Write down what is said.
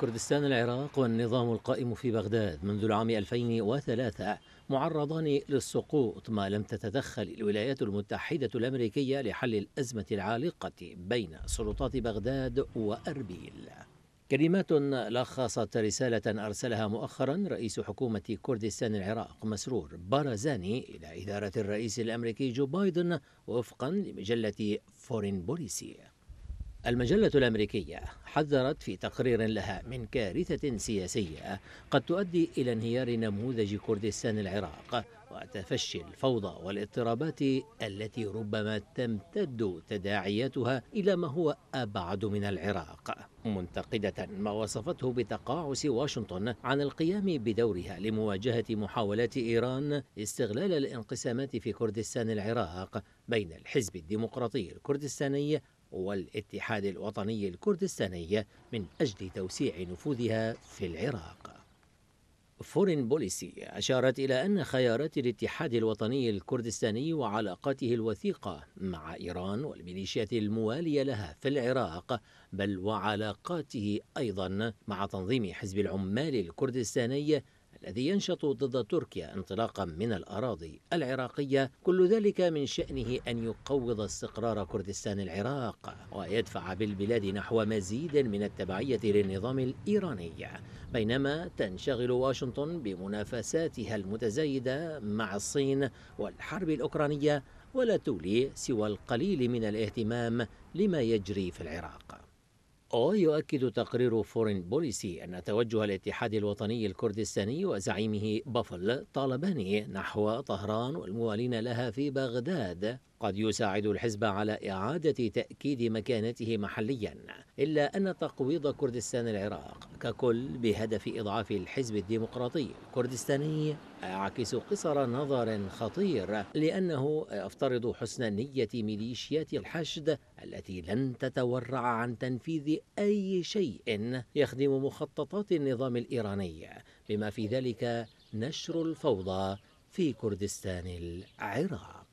كردستان العراق والنظام القائم في بغداد. منذ العام 2003 معرضان للسقوط ما لم تتدخل الولايات المتحدة الأمريكية لحل الأزمة العالقة بين سلطات بغداد وأربيل. كلمات لخصت رسالة أرسلها مؤخرا رئيس حكومة كردستان العراق مسرور بارزاني إلى إدارة الرئيس الأمريكي جو بايدن وفقا لمجلة فورين بوليسي. المجلة الأمريكية حذرت في تقرير لها من كارثة سياسية قد تؤدي إلى انهيار نموذج كردستان العراق وتفشي الفوضى والاضطرابات التي ربما تمتد تداعياتها إلى ما هو أبعد من العراق. منتقدة ما وصفته بتقاعس واشنطن عن القيام بدورها لمواجهة محاولات إيران استغلال الانقسامات في كردستان العراق بين الحزب الديمقراطي الكردستاني والاتحاد الوطني الكردستاني من أجل توسيع نفوذها في العراق. فورين بوليسي أشارت إلى أن خيارات الاتحاد الوطني الكردستاني وعلاقاته الوثيقة مع إيران والميليشيات الموالية لها في العراق بل وعلاقاته أيضا مع تنظيم حزب العمال الكردستاني الذي ينشط ضد تركيا انطلاقا من الأراضي العراقية كل ذلك من شأنه أن يقوض استقرار كردستان العراق ويدفع بالبلاد نحو مزيد من التبعية للنظام الإيراني بينما تنشغل واشنطن بمنافساتها المتزايدة مع الصين والحرب الأوكرانية ولا تولي سوى القليل من الاهتمام لما يجري في العراق. ويؤكد تقرير فورين بوليسي أن توجه الاتحاد الوطني الكردستاني وزعيمه بافل طالبان نحو طهران والموالين لها في بغداد. قد يساعد الحزب على إعادة تأكيد مكانته محليا إلا أن تقويض كردستان العراق ككل بهدف إضعاف الحزب الديمقراطي. الكردستاني يعكس قصر نظر خطير لأنه يفترض حسن نية ميليشيات الحشد التي لن تتورع عن تنفيذ أي شيء يخدم مخططات النظام الإيراني بما في ذلك نشر الفوضى في كردستان العراق.